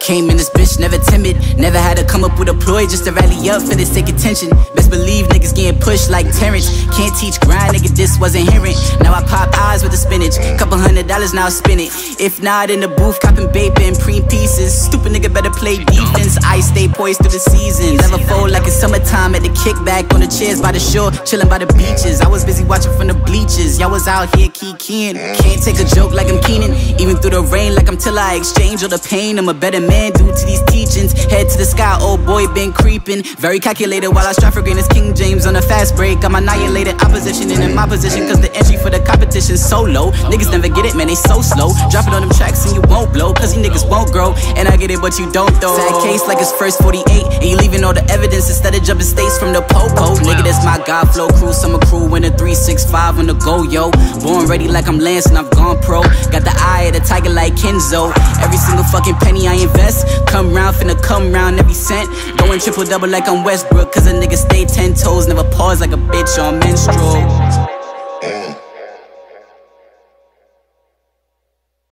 Came in this bitch, never timid. Never had to come up with a ploy just to rally up for the sake of attention. Best believe niggas getting pushed like Terrence. Can't teach grind, nigga, this wasn't inherent. Now I pop eyes with the spinach. Couple hundred dollars, now I spin it. If not in the booth, copping bacon and pre pieces. Stupid nigga better play defense. I stay poised through the seasons. Never fold like it's summertime at the kickback on the chairs by the shore, chilling by the beaches. I was busy watching from the bleachers. Y'all was out here keying. Can't take a joke like I'm Keenan. Even through the rain, like I'm till I exchange all the pain. I'm a better man due to these teachings. Head to the sky, old boy been creeping. Very calculated while I strive for greatness. King James on a fast break. I'm annihilated opposition and in my position. Cause the entry for the competition's so low. Niggas never get it, man, they so slow. Dropping on them tracks and you won't blow. Cause you niggas won't grow. And I get it, but you don't though. Sad case like it's first 48. And you leaving all the evidence instead of jumping states from the popo. Nigga, that's my God flow crew. Summer crew in a 365 on the go, yo. Born ready like I'm Lance and I've gone pro. Got the eye of the tiger like Kenzo. Every single fucking penny I invest. Come round, finna come round every cent. Going triple double like I'm Westbrook. Cause a nigga stay ten toes. Never pause like a bitch on menstrual.